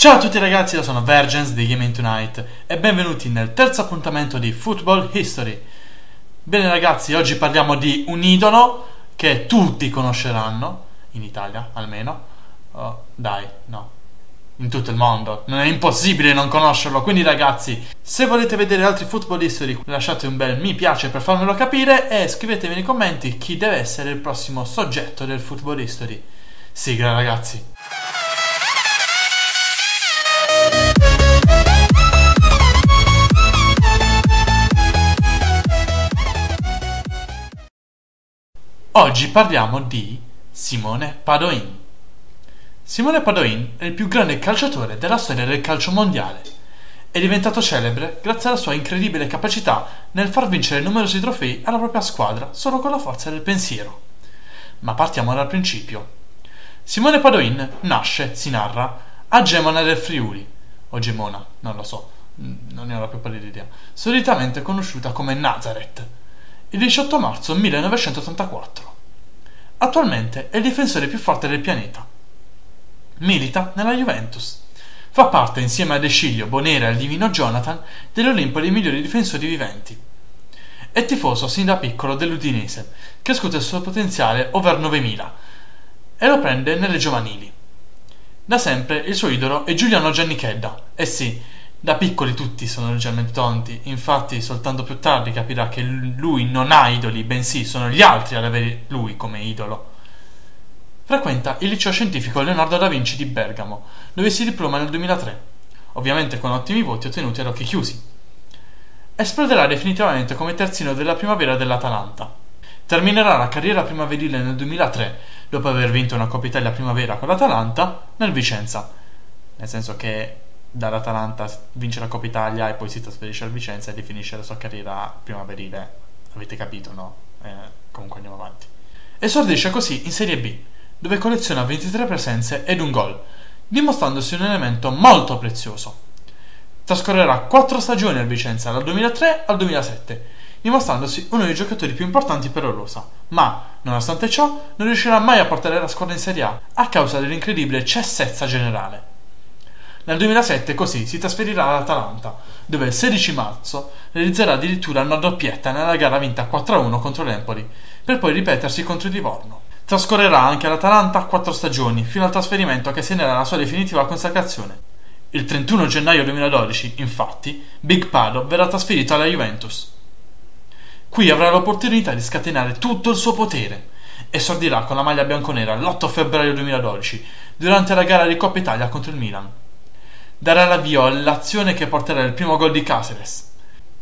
Ciao a tutti ragazzi, io sono Vergens di Gaming Tonight e benvenuti nel terzo appuntamento di Football History. Bene ragazzi, oggi parliamo di un idolo che tutti conosceranno, in Italia almeno. Oh, dai, no, in tutto il mondo. Non è impossibile non conoscerlo. Quindi, ragazzi, se volete vedere altri football history, lasciate un bel mi piace per farmelo capire e scrivetemi nei commenti chi deve essere il prossimo soggetto del football history. Sigla, ragazzi. Oggi parliamo di Simone Padoin. Simone Padoin è il più grande calciatore della storia del calcio mondiale. È diventato celebre grazie alla sua incredibile capacità nel far vincere numerosi trofei alla propria squadra solo con la forza del pensiero. Ma partiamo dal principio. Simone Padoin nasce, si narra, a Gemona del Friuli, o Gemona, non lo so, non ne ho la più pallida idea, solitamente conosciuta come Nazareth il 18 marzo 1984. Attualmente è il difensore più forte del pianeta. Milita nella Juventus. Fa parte, insieme a De Sciglio, Bonera e al divino Jonathan, dell'Olimpo dei migliori difensori viventi. È tifoso sin da piccolo dell'Udinese, che scuote il suo potenziale over 9000 e lo prende nelle giovanili. Da sempre il suo idolo è Giuliano Giannichedda, e sì, da piccoli tutti sono leggermente tonti, infatti soltanto più tardi capirà che lui non ha idoli, bensì sono gli altri ad avere lui come idolo. Frequenta il liceo scientifico Leonardo da Vinci di Bergamo, dove si diploma nel 2003, ovviamente con ottimi voti ottenuti ad occhi chiusi. Esploderà definitivamente come terzino della primavera dell'Atalanta. Terminerà la carriera primaverile nel 2003, dopo aver vinto una Coppa Italia primavera con l'Atalanta, nel Vicenza. Nel senso che dall'Atalanta vince la Coppa Italia e poi si trasferisce al Vicenza e definisce la sua carriera primaverile. Avete capito, no? Eh, comunque andiamo avanti. Esordisce così in Serie B, dove colleziona 23 presenze ed un gol, dimostrandosi un elemento molto prezioso. Trascorrerà 4 stagioni al Vicenza dal 2003 al 2007, dimostrandosi uno dei giocatori più importanti per Orosa, ma, nonostante ciò, non riuscirà mai a portare la squadra in Serie A a causa dell'incredibile cessezza generale. Nel 2007 così si trasferirà all'Atalanta, dove il 16 marzo realizzerà addirittura una doppietta nella gara vinta 4-1 contro l'Empoli, per poi ripetersi contro il Livorno. Trascorrerà anche all'Atalanta quattro stagioni, fino al trasferimento che segnerà la sua definitiva consacrazione. Il 31 gennaio 2012, infatti, Big Pado verrà trasferito alla Juventus. Qui avrà l'opportunità di scatenare tutto il suo potere. Esordirà con la maglia bianconera l'8 febbraio 2012, durante la gara di Coppa Italia contro il Milan darà l'avvio all'azione che porterà il primo gol di Caceres.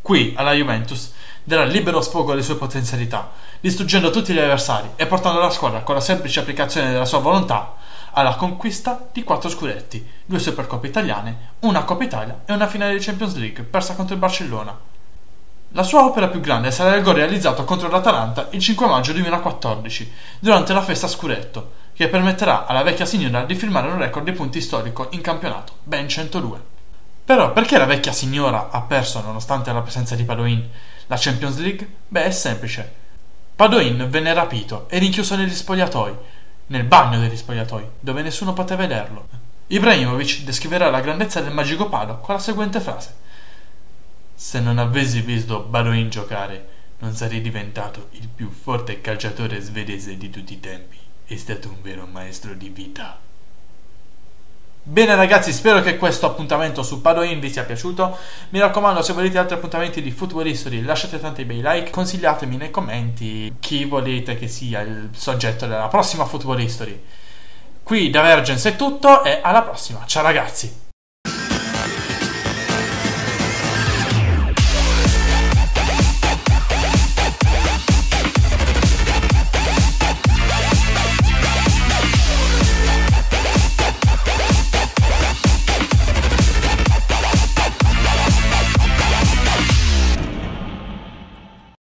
Qui, alla Juventus, darà libero sfogo alle sue potenzialità, distruggendo tutti gli avversari e portando la squadra, con la semplice applicazione della sua volontà, alla conquista di quattro scudetti, due Supercoppe italiane, una Coppa Italia e una finale di Champions League persa contro il Barcellona. La sua opera più grande sarà il gol realizzato contro l'Atalanta il 5 maggio 2014, durante la festa Scuretto, che permetterà alla vecchia signora di firmare un record di punti storico in campionato, ben 102. Però perché la vecchia signora ha perso nonostante la presenza di Padoin la Champions League? Beh, è semplice. Padoin venne rapito e rinchiuso negli spogliatoi, nel bagno degli spogliatoi, dove nessuno poté vederlo. Ibrahimovic descriverà la grandezza del magico palo con la seguente frase: Se non avessi visto Padoin giocare, non sarei diventato il più forte calciatore svedese di tutti i tempi è stato un vero maestro di vita. Bene ragazzi, spero che questo appuntamento su Padoin vi sia piaciuto. Mi raccomando, se volete altri appuntamenti di Football History, lasciate tanti bei like, consigliatemi nei commenti chi volete che sia il soggetto della prossima Football History. Qui da Vergence è tutto e alla prossima. Ciao ragazzi!